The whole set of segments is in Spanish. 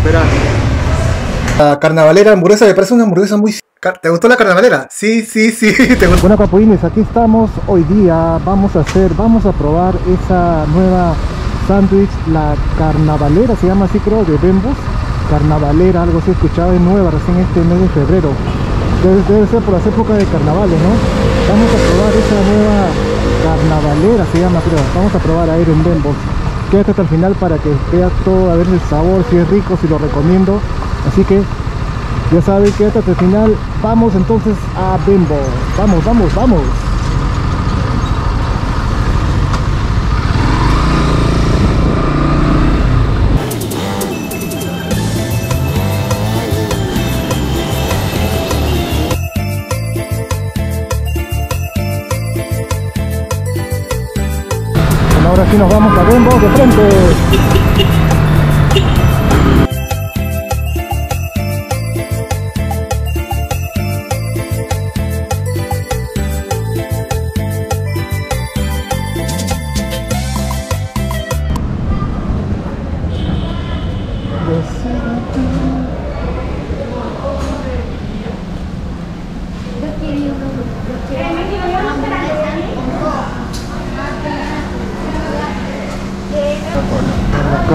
esperar. La carnavalera hamburguesa me parece una hamburguesa muy... ¿Te gustó la carnavalera? Sí, sí, sí. ¿Te gustó? Bueno capuines, aquí estamos hoy día, vamos a hacer, vamos a probar esa nueva sándwich, la carnavalera, se llama así creo, de Bembos, carnavalera, algo así escuchado, es nueva recién este mes de febrero, debe, debe ser por las épocas de carnavales, ¿no? Vamos a probar esa nueva carnavalera, se llama creo, vamos a probar a ir en Bembos, quédate hasta el final para que veas todo, a ver el sabor, si es rico, si lo recomiendo, así que ya sabes, quédate hasta el final, vamos entonces a Bembos, vamos, vamos, vamos. Sí nos vamos a Bembos de frente.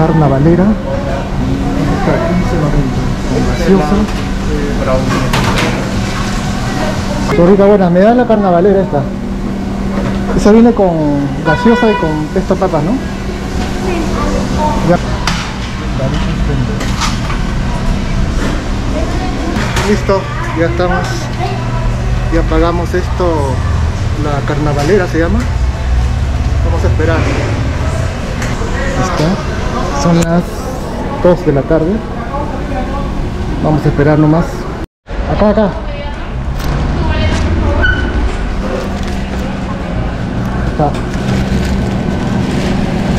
La carnavalera. Está a 15.90. Con gaseosa. Qué rica buena, me da la carnavalera esta. Esa viene con gaseosa y con pesto papas, ¿no? Ya. Listo, ya estamos. Ya pagamos esto. La carnavalera se llama. Vamos a esperar. Está. Son las 2 de la tarde. Vamos a esperar nomás. Acá, acá. Está.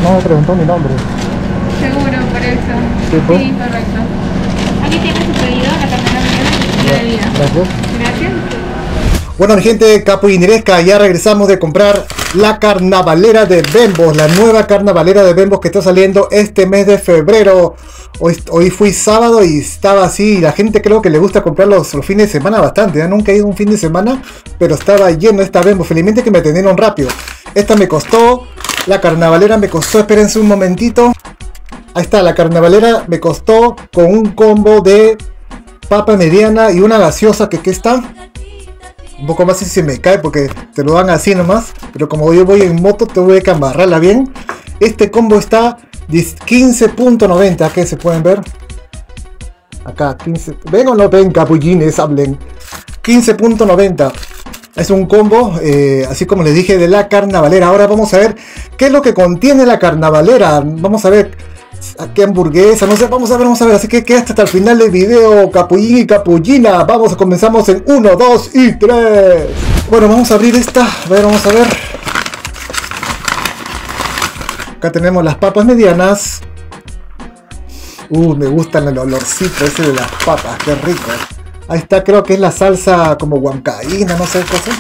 No me preguntó mi nombre. Seguro, por eso. Sí, pues. Sí, correcto. Aquí tiene su pedido, la tarjeta de. Gracias. Gracias. Bueno mi gente, Capo Indiresca, ya regresamos de comprar la carnavalera de Bembos, la nueva carnavalera de Bembos que está saliendo este mes de febrero. Hoy, fui sábado y estaba así, la gente creo que le gusta comprar los, fines de semana bastante, ¿eh? nunca he ido un fin de semana, pero estaba lleno esta Bembos, felizmente que me atendieron rápido. Esta me costó, la carnavalera me costó, espérense un momentito. Ahí está, la carnavalera me costó con un combo de papa mediana y una gaseosa que, que está un poco más si se me cae porque te lo dan así nomás. Pero como yo voy en moto, tengo que embarrarla bien. Este combo está 15.90, que se pueden ver. Acá, 15. Ven o no ven, capullines, hablen. 15.90. Es un combo, eh, así como les dije, de la carnavalera. Ahora vamos a ver qué es lo que contiene la carnavalera. Vamos a ver a qué hamburguesa, no sé, vamos a ver, vamos a ver. Así que quédate hasta el final del video, capullín y capullina. Vamos, comenzamos en 1, 2 y 3. Bueno, vamos a abrir esta. A ver, vamos a ver. Acá tenemos las papas medianas. Uh, me gusta el olorcito ese de las papas, qué rico. Ahí está, creo que es la salsa como huancaína, no sé cosa.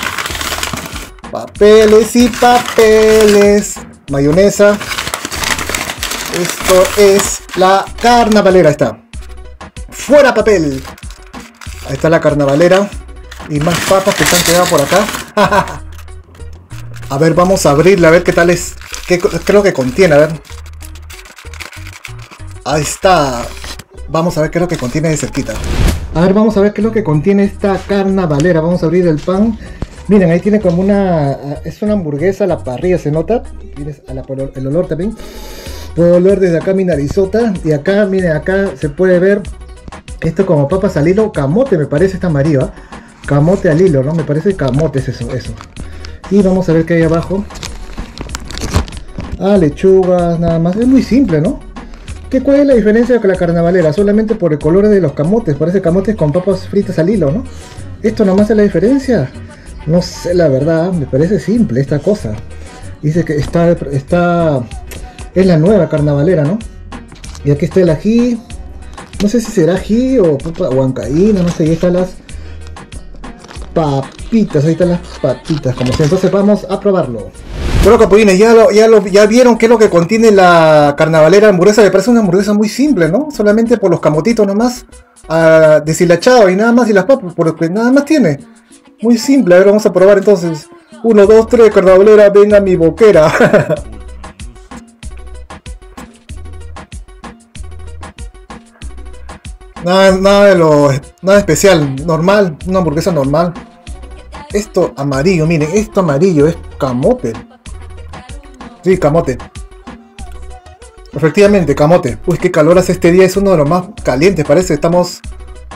Papeles y papeles. Mayonesa. Esto es la carnavalera, está. Fuera papel. Ahí está la carnavalera. Y más papas que están quedadas por acá. a ver, vamos a abrirla, a ver qué tal es. ¿Qué creo que contiene? A ver. Ahí está. Vamos a ver qué es lo que contiene de cerquita. A ver, vamos a ver qué es lo que contiene esta carnavalera. Vamos a abrir el pan. Miren, ahí tiene como una... Es una hamburguesa la parrilla, ¿se nota? Tienes el olor también. Puedo oler desde acá mi narizota. Y acá, miren, acá se puede ver esto como papas al hilo. Camote me parece esta amarillo. ¿ah? Camote al hilo, ¿no? Me parece camote es eso, eso. Y vamos a ver qué hay abajo. Ah, lechugas, nada más. Es muy simple, ¿no? ¿Qué, ¿Cuál es la diferencia con la carnavalera? Solamente por el color de los camotes. Parece camotes con papas fritas al hilo, ¿no? ¿Esto nomás es la diferencia? No sé, la verdad. Me parece simple esta cosa. Dice que está... está es la nueva carnavalera, ¿no? Y aquí está el ají. No sé si será ají o huancaína, no sé. Y están las papitas. Ahí están las papitas, como si. Entonces vamos a probarlo. Bueno, capulines, ya, lo, ya, lo, ya vieron qué es lo que contiene la carnavalera hamburguesa. Me parece una hamburguesa muy simple, ¿no? Solamente por los camotitos nomás, uh, deshilachado y nada más y las papas, por lo que nada más tiene. Muy simple, a ver, vamos a probar entonces. 1, 2, 3, carnavalera, venga mi boquera. nada, de lo. Nada especial, normal, una hamburguesa normal. Esto amarillo, miren, esto amarillo es camote. Sí, camote. Efectivamente, camote. Uy, qué calor hace este día, es uno de los más calientes, parece. Estamos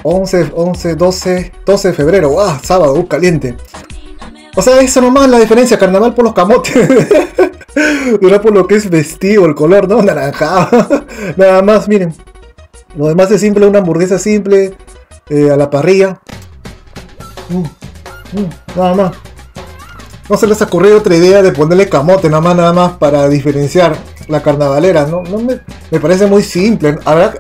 11, 11, 12, 12 de febrero. ¡Ah! Sábado, uh, caliente. O sea, eso nomás la diferencia, carnaval por los camotes. Dura por lo que es vestido, el color, ¿no? Naranjado. Nada más, miren. Lo demás es simple, una hamburguesa simple, eh, a la parrilla. Mm, mm, nada más. No se les ha ocurrido otra idea de ponerle camote, nada más, nada más para diferenciar la carnavalera, ¿no? no me, me, parece muy simple. Habrá,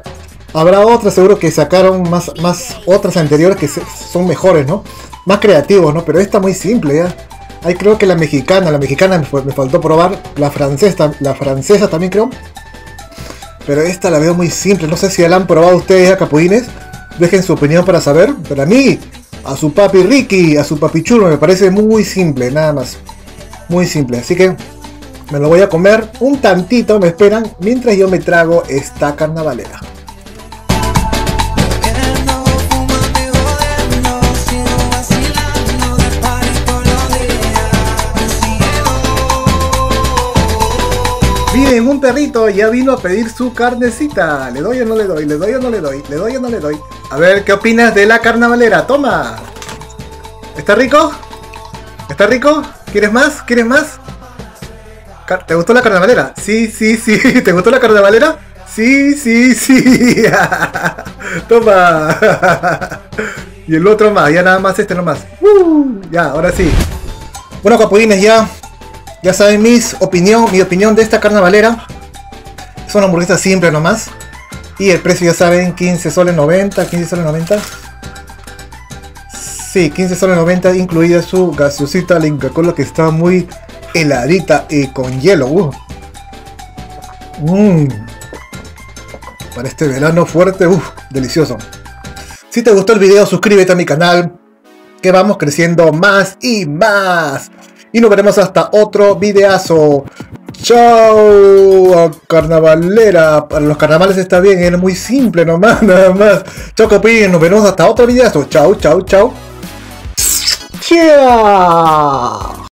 habrá otras seguro que sacaron más, más otras anteriores que son mejores, ¿no? Más creativos, ¿no? Pero esta muy simple, ¿ya? Ahí creo que la mexicana, la mexicana me, me faltó probar, la francesa, la francesa también creo. Pero esta la veo muy simple, no sé si la han probado ustedes a Capudines. Dejen su opinión para saber. Pero a mí, a su papi Ricky, a su papi chulo, me parece muy simple, nada más. Muy simple, así que me lo voy a comer un tantito, me esperan, mientras yo me trago esta carnavalera. Miren, un perrito ya vino a pedir su carnecita. ¿Le doy o no le doy? ¿Le doy o no le doy? ¿Le doy o no le doy? A ver, ¿qué opinas de la carnavalera? Toma. ¿Está rico? ¿Está rico? ¿Quieres más? ¿Quieres más? ¿Te gustó la carnavalera? Sí, sí, sí. ¿Te gustó la carnavalera? Sí, sí, sí. Toma. y el otro más, ya nada más este nomás. Uh, ya, ahora sí. Bueno, capulines, ya ya saben mis opinión, mi opinión de esta carnavalera. Es una hamburguesa simple nomás. Y el precio ya saben, 15 soles 90, 15 soles 90. Sí, 15 soles 90, incluida su gaseosita la Cola que está muy heladita y con hielo. Uh. Mm. Para este verano fuerte, uff, delicioso. Si te gustó el video, suscríbete a mi canal, que vamos creciendo más y más. Y nos veremos hasta otro videazo. Chao, carnavalera. Para los carnavales está bien, es muy simple nomás, nada más. Chao, copín, nos vemos hasta otro videazo. Chao, chao, chao. Chao.